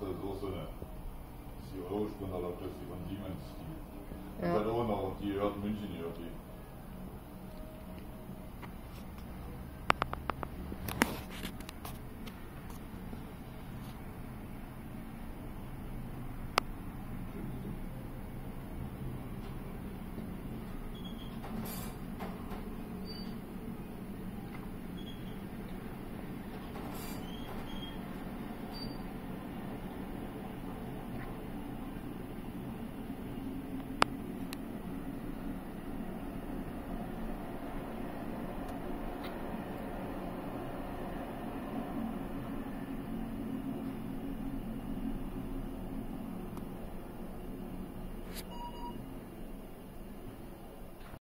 das ist auch so eine, das ist die von Siemens, die, Ja. hat auch noch, die hört München die hört die.